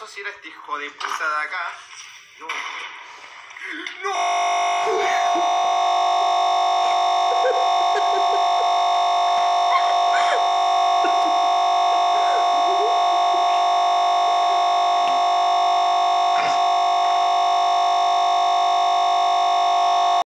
pasó si era este hijo de puta de acá? No. ¡No!